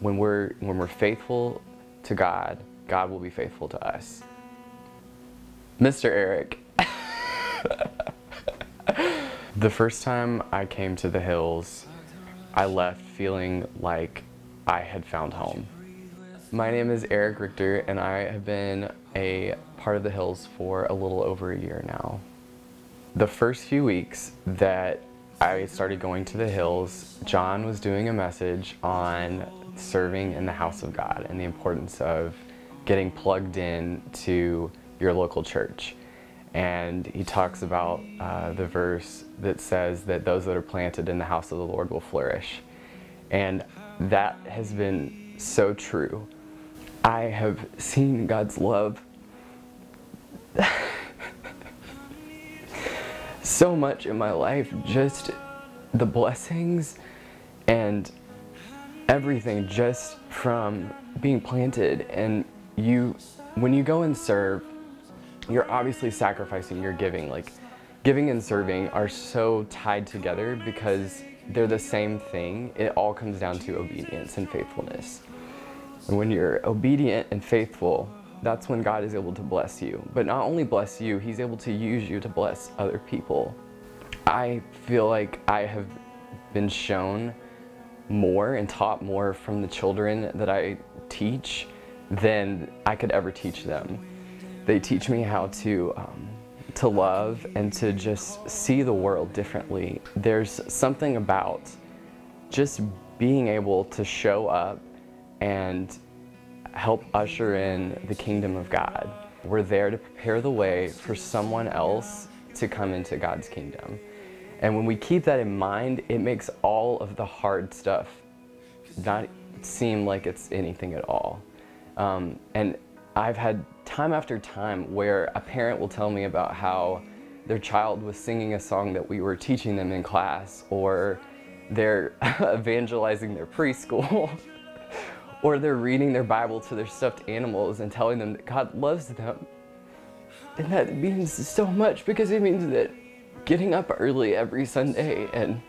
when we're, when we're faithful to God, God will be faithful to us. Mr. Eric. the first time I came to the hills, I left feeling like I had found home. My name is Eric Richter and I have been a part of the hills for a little over a year now. The first few weeks that I started going to the hills, John was doing a message on serving in the house of God and the importance of getting plugged in to your local church. And he talks about uh, the verse that says that those that are planted in the house of the Lord will flourish. And that has been so true. I have seen God's love so much in my life, just the blessings and everything just from being planted. And you when you go and serve you're obviously sacrificing your giving. Like giving and serving are so tied together because they're the same thing. It all comes down to obedience and faithfulness. And when you're obedient and faithful that's when God is able to bless you. But not only bless you he's able to use you to bless other people. I feel like I have been shown more and taught more from the children that I teach than I could ever teach them. They teach me how to um, to love and to just see the world differently. There's something about just being able to show up and help usher in the kingdom of God. We're there to prepare the way for someone else to come into God's kingdom. And when we keep that in mind, it makes all of the hard stuff not seem like it's anything at all. Um, and I've had time after time where a parent will tell me about how their child was singing a song that we were teaching them in class, or they're evangelizing their preschool, or they're reading their Bible to their stuffed animals and telling them that God loves them. And that means so much because it means that getting up early every Sunday and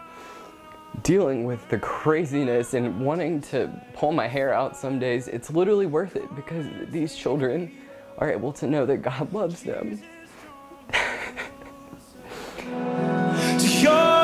dealing with the craziness and wanting to pull my hair out some days, it's literally worth it because these children are able to know that God loves them.